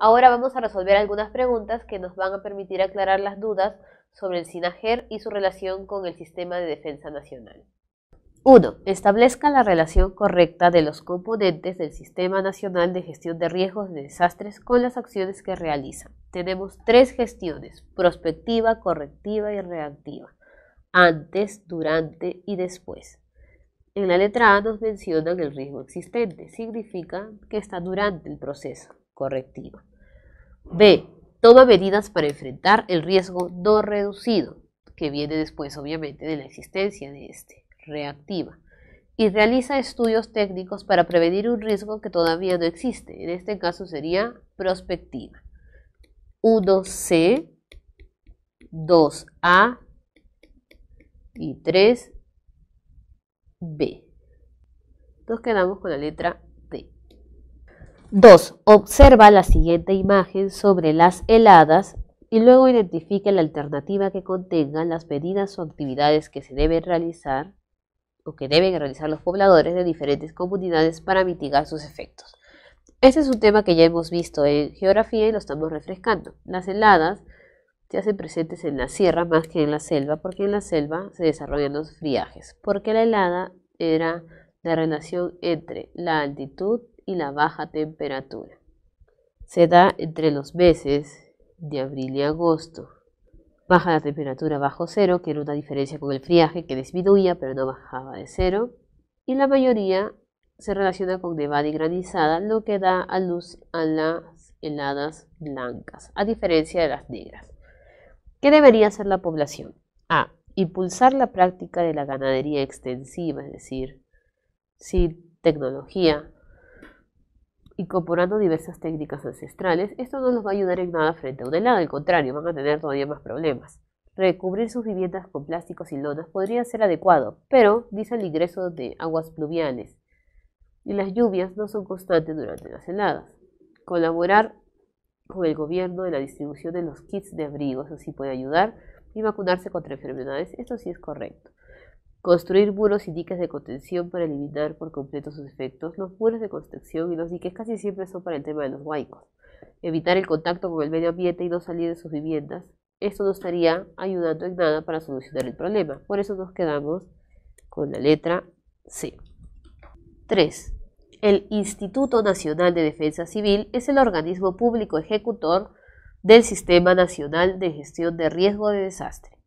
Ahora vamos a resolver algunas preguntas que nos van a permitir aclarar las dudas sobre el SINAGER y su relación con el Sistema de Defensa Nacional. 1. Establezca la relación correcta de los componentes del Sistema Nacional de Gestión de Riesgos de Desastres con las acciones que realiza. Tenemos tres gestiones, prospectiva, correctiva y reactiva, antes, durante y después. En la letra A nos mencionan el riesgo existente, significa que está durante el proceso correctivo. B. Toma medidas para enfrentar el riesgo no reducido, que viene después obviamente de la existencia de este, reactiva. Y realiza estudios técnicos para prevenir un riesgo que todavía no existe. En este caso sería prospectiva. 1C, 2A y 3B. Nos quedamos con la letra 2. Observa la siguiente imagen sobre las heladas y luego identifique la alternativa que contenga las medidas o actividades que se deben realizar o que deben realizar los pobladores de diferentes comunidades para mitigar sus efectos. Este es un tema que ya hemos visto en geografía y lo estamos refrescando. Las heladas se hacen presentes en la sierra más que en la selva, porque en la selva se desarrollan los friajes, porque la helada era la relación entre la altitud y la baja temperatura. Se da entre los meses de abril y agosto. Baja la temperatura bajo cero, que era una diferencia con el friaje que disminuía pero no bajaba de cero. Y la mayoría se relaciona con nevada y granizada, lo que da a luz a las heladas blancas, a diferencia de las negras. ¿Qué debería hacer la población? A. Impulsar la práctica de la ganadería extensiva, es decir, sin tecnología, incorporando diversas técnicas ancestrales, esto no nos va a ayudar en nada frente a una helada, al contrario, van a tener todavía más problemas. Recubrir sus viviendas con plásticos y lonas podría ser adecuado, pero dice el ingreso de aguas pluviales y las lluvias no son constantes durante las heladas. Colaborar con el gobierno en la distribución de los kits de abrigos, así puede ayudar, y vacunarse contra enfermedades, esto sí es correcto. Construir muros y diques de contención para eliminar por completo sus efectos. Los muros de construcción y los diques casi siempre son para el tema de los huaicos. Evitar el contacto con el medio ambiente y no salir de sus viviendas. Esto no estaría ayudando en nada para solucionar el problema. Por eso nos quedamos con la letra C. 3. El Instituto Nacional de Defensa Civil es el organismo público ejecutor del Sistema Nacional de Gestión de Riesgo de Desastre.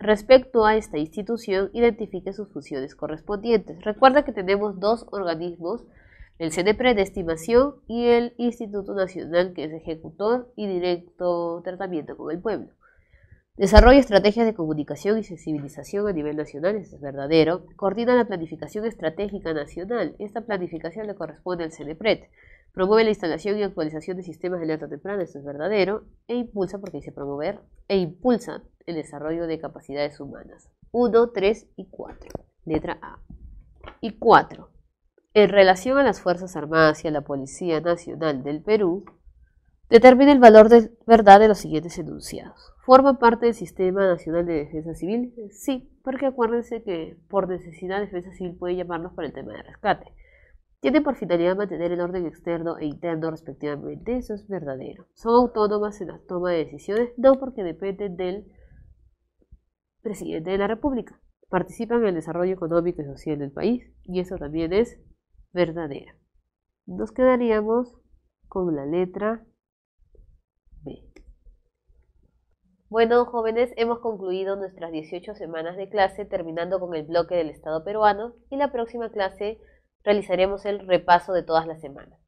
Respecto a esta institución, identifique sus funciones correspondientes. Recuerda que tenemos dos organismos, el CNPRE de estimación y el Instituto Nacional, que es ejecutor y directo tratamiento con el pueblo. Desarrolla estrategias de comunicación y sensibilización a nivel nacional, esto es verdadero. Coordina la planificación estratégica nacional. Esta planificación le corresponde al CNPRED. Promueve la instalación y actualización de sistemas de alerta temprana, esto es verdadero. E impulsa, porque dice promover, e impulsa el desarrollo de capacidades humanas. 1, 3 y 4. Letra A. Y 4. En relación a las Fuerzas Armadas y a la Policía Nacional del Perú, determina el valor de verdad de los siguientes enunciados. ¿Forma parte del Sistema Nacional de Defensa Civil? Sí, porque acuérdense que por necesidad Defensa Civil puede llamarnos para el tema de rescate. Tiene por finalidad mantener el orden externo e interno respectivamente, eso es verdadero. Son autónomas en la toma de decisiones, no porque dependen del presidente de la República. Participan en el desarrollo económico y social del país, y eso también es verdadero. Nos quedaríamos con la letra B. Bueno, jóvenes, hemos concluido nuestras 18 semanas de clase terminando con el bloque del Estado peruano y la próxima clase realizaremos el repaso de todas las semanas.